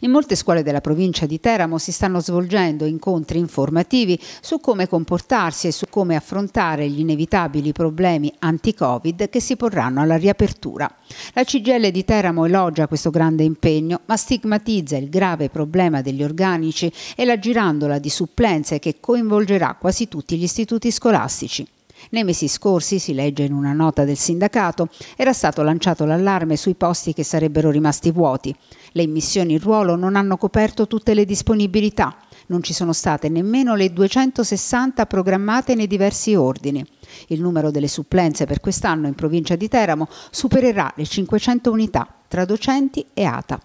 In molte scuole della provincia di Teramo si stanno svolgendo incontri informativi su come comportarsi e su come affrontare gli inevitabili problemi anti-Covid che si porranno alla riapertura. La CGL di Teramo elogia questo grande impegno, ma stigmatizza il grave problema degli organici e la girandola di supplenze che coinvolgerà quasi tutti gli istituti scolastici. Nei mesi scorsi, si legge in una nota del sindacato, era stato lanciato l'allarme sui posti che sarebbero rimasti vuoti. Le immissioni in ruolo non hanno coperto tutte le disponibilità. Non ci sono state nemmeno le 260 programmate nei diversi ordini. Il numero delle supplenze per quest'anno in provincia di Teramo supererà le 500 unità tra docenti e ATA.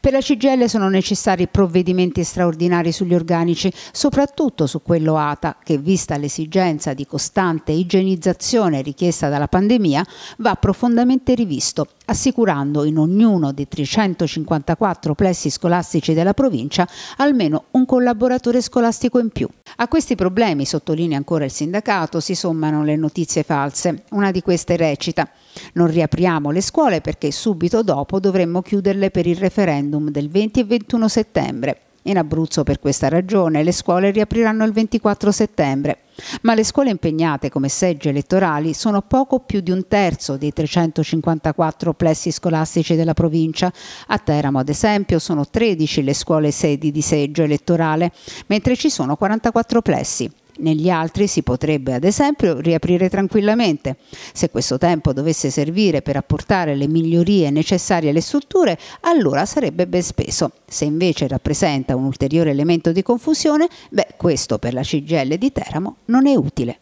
Per la CGL sono necessari provvedimenti straordinari sugli organici, soprattutto su quello ATA, che vista l'esigenza di costante igienizzazione richiesta dalla pandemia, va profondamente rivisto, assicurando in ognuno dei 354 plessi scolastici della provincia almeno un collaboratore scolastico in più. A questi problemi, sottolinea ancora il sindacato, si sommano le notizie false. Una di queste recita non riapriamo le scuole perché subito dopo dovremmo chiuderle per il referendum del 20 e 21 settembre. In Abruzzo per questa ragione le scuole riapriranno il 24 settembre, ma le scuole impegnate come seggi elettorali sono poco più di un terzo dei 354 plessi scolastici della provincia. A Teramo, ad esempio, sono 13 le scuole sedi di seggio elettorale, mentre ci sono 44 plessi. Negli altri si potrebbe ad esempio riaprire tranquillamente. Se questo tempo dovesse servire per apportare le migliorie necessarie alle strutture, allora sarebbe ben speso. Se invece rappresenta un ulteriore elemento di confusione, beh, questo per la CGL di Teramo non è utile.